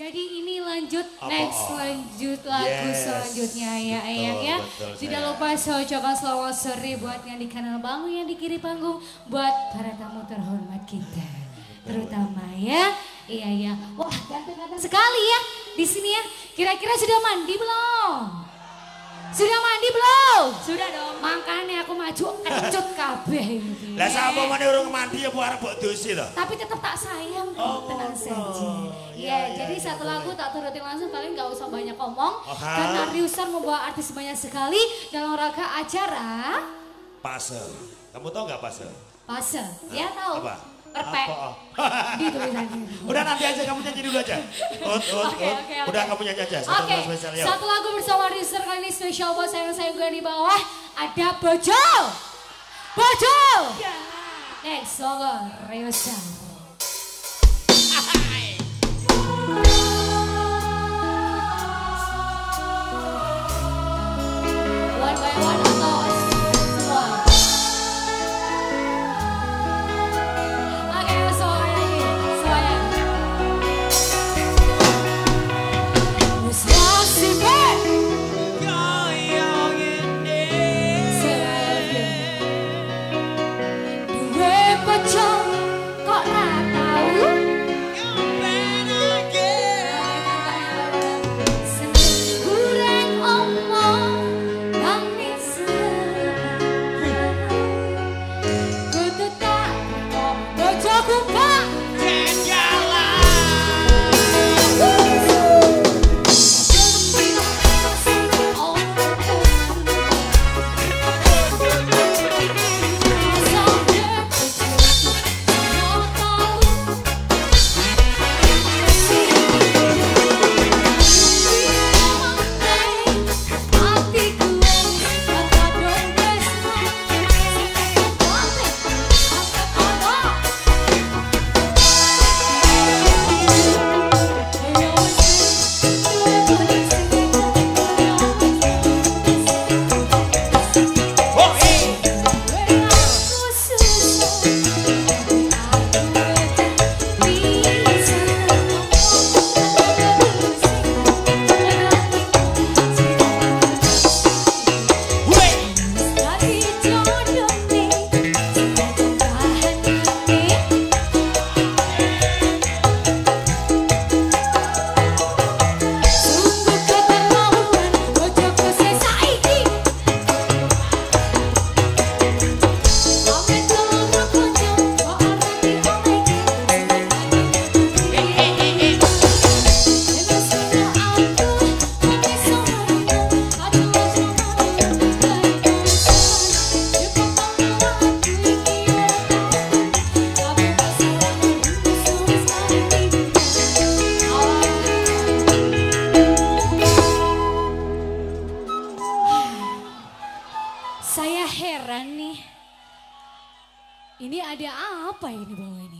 Jadi ini lanjut Apa? next lanjut lagu Yes. selanjutnya ya Betul, Eyang ya. betul, Tidak lupa saya ucapkan selamat sore buat yang di kanal Bangun yang di kiri panggung buat para tamu terhormat kita. Terutama ya. Iya ya. Wah, ganteng-ganteng sekali ya di sini ya. Kira-kira sudah mandi belum? Sudah mandi belum? Sudah dong. Makanya aku maju kencut kabeh ini. Lah sapa meneh urung mandi ya bu arep mbok dosi to. Tapi tetap tak sayang Oh, tenang oh, saja. iya, Ya, iya, jadi iya, satu boleh. lagu tak turutin langsung, kalian nggak usah banyak ngomong. Oha. Karena Riusan membawa artis banyak sekali dalam rangka acara Pase. Kamu tahu nggak pase? Pase. Ya tahu. Apa? Oh. Di tulisannya. Udah nanti aja kamu nyanyi dulu aja. Ut, ut, Oke, ut. oke. Udah kamu nyanyi aja. Satu Oke, lagu spesial yuk. satu lagu bersama Riusan kali ini spesial buat sayang saya gue di bawah. Ada Bojo. Bojo. Next, logo Riusan. One Saya heran nih. Ini ada apa ini bawah ini?